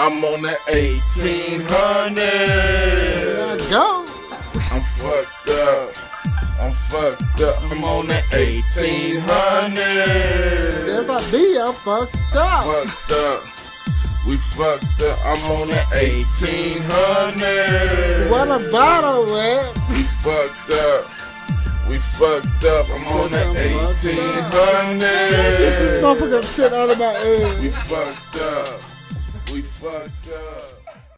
I'm on that 1800. Go. I'm fucked up. I'm fucked up. I'm on that 1800. There's my I'm fucked up. Fucked up. We fucked up. I'm on that 1800. What a bottle, man. We fucked up. We fucked up. I'm on that eighteen hundred. Get 1800. this motherfucker sit out of my ear. We fucked up. We fucked up.